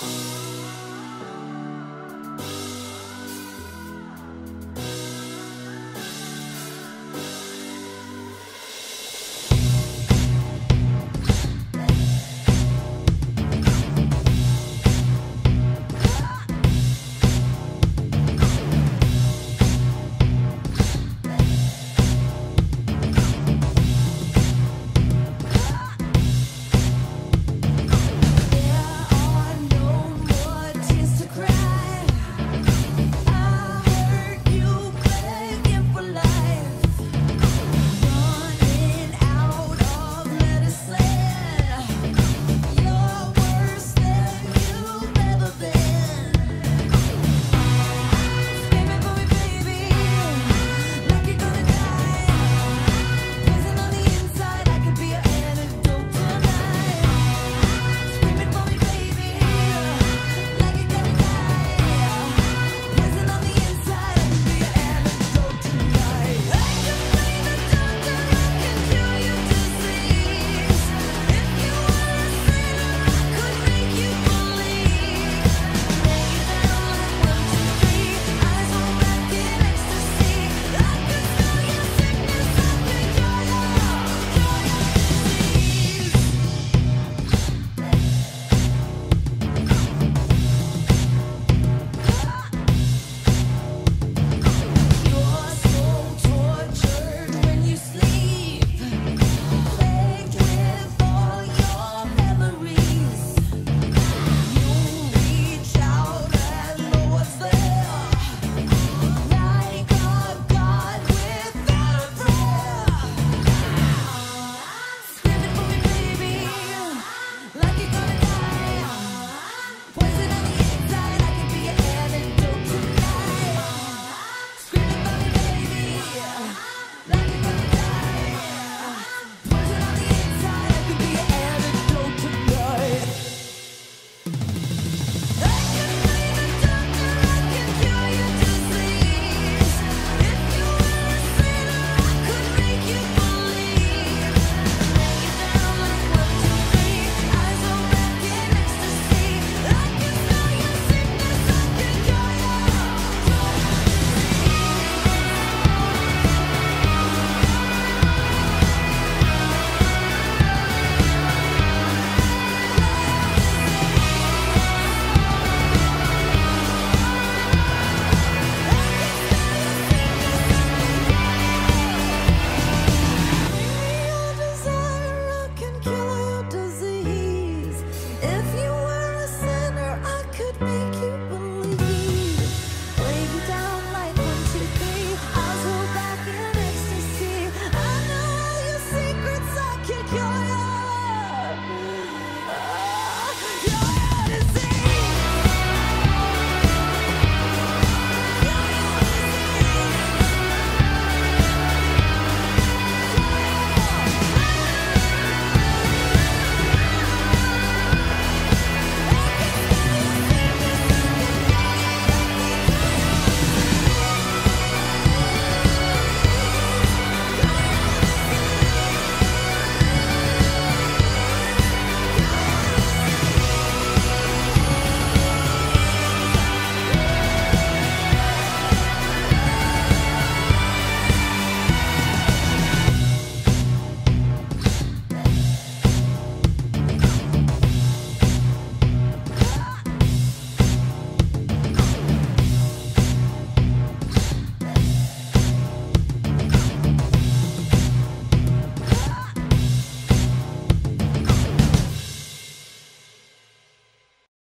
Bye.